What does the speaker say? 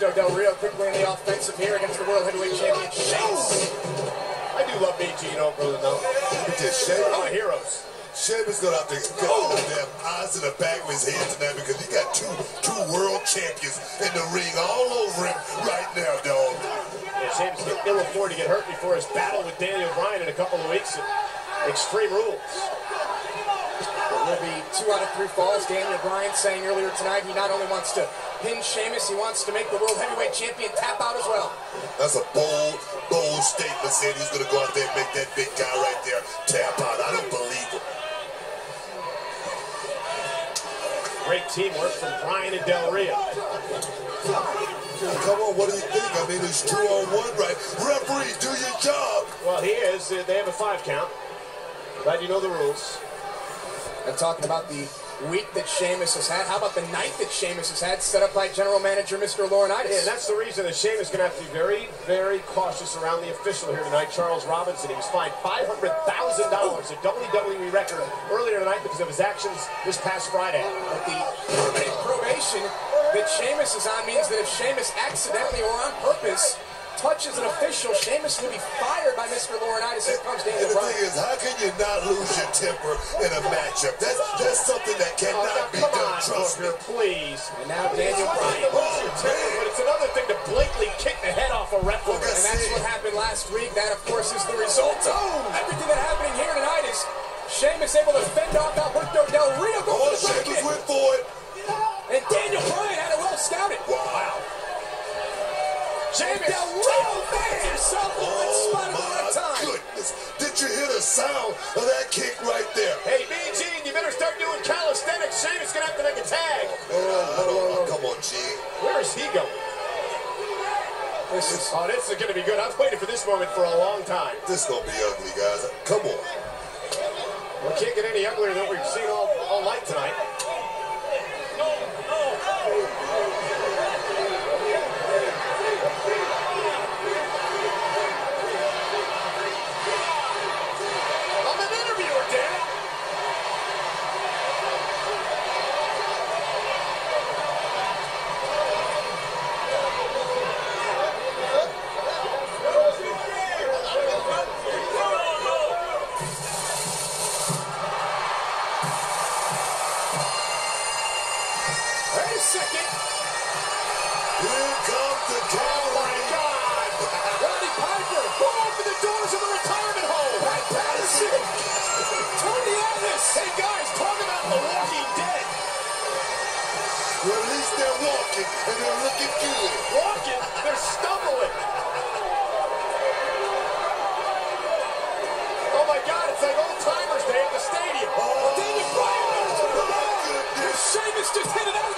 Alberto Del Rio quickly in the offensive here against the World Heavyweight Champion Sheamus. I do love BG, you know, brother, though. Look at this, Sheamus. Oh, heroes. Sheamus gonna have to get oh. damn eyes in the back of his head tonight because he got two two world champions in the ring all over him right now, dog. Yeah, Sheamus can ill afford to get hurt before his battle with Daniel Bryan in a couple of weeks. Extreme Rules. There will be two out of three falls. Daniel Bryan saying earlier tonight he not only wants to pin Sheamus, he wants to make the World Heavyweight Champion tap out as well. That's a bold, bold statement saying he's going to go out there and make that big guy right there tap out. I don't believe him. Great teamwork from Bryan and Del Rio. Come on, what do you think? I mean, it's two on one, right? Referee, do your job. Well, he is. They have a five count. Glad you know the rules. I'm talking about the week that Sheamus has had. How about the night that Sheamus has had, set up by General Manager Mr. Laurinaitis? Yeah, that's the reason that Sheamus is going to have to be very, very cautious around the official here tonight, Charles Robinson. He was fined $500,000, a WWE record, earlier tonight because of his actions this past Friday. But the probation that Sheamus is on means that if Sheamus accidentally or on purpose touches an official, Sheamus will be fired by Mr. Laurinaitis. Here comes Daniel And the Bryan. thing is, how can you not lose your temper in a matchup? That's that's something that Oh, cannot now, be come done. on, Trust me. Booker, please. And now Daniel It's one Bryan. thing to lose your temper, but it's another thing to blatantly kick the head off a referee. Look, I And that's what happened last week. That, of course, is the result of oh. everything that happening here tonight is Sheamus able to fend off Alberto Del Rio. Go Oh, for the Sheamus went for it. And Daniel Bryan had it well scouted. Wow. And Del Rio finds in the right Oh spot at the my time. goodness! Did you hear the sound of that kick right there? Hey, BG, you better start doing calisthenics. Sheamus going to have to make a tag. Uh, I don't- come on, G. Where is he going? This is Oh, this is going to be good. I've waited for this moment for a long time. This is gonna be ugly, guys. Come on. We can't get any uglier than we've seen all, all night tonight. I'm second. Here comes the cow. Oh, my God. Roddy Piper will open the doors of the retirement home. Pat Patterson. Tony Atlas. Hey, guys, talk about the walking dead. Well, at least they're walking, and they're looking good. Walking? They're stumbling. Oh, my God, it's like old-timers day at the stadium. Oh, David Bryan. Oh, Sheamus just hit it out.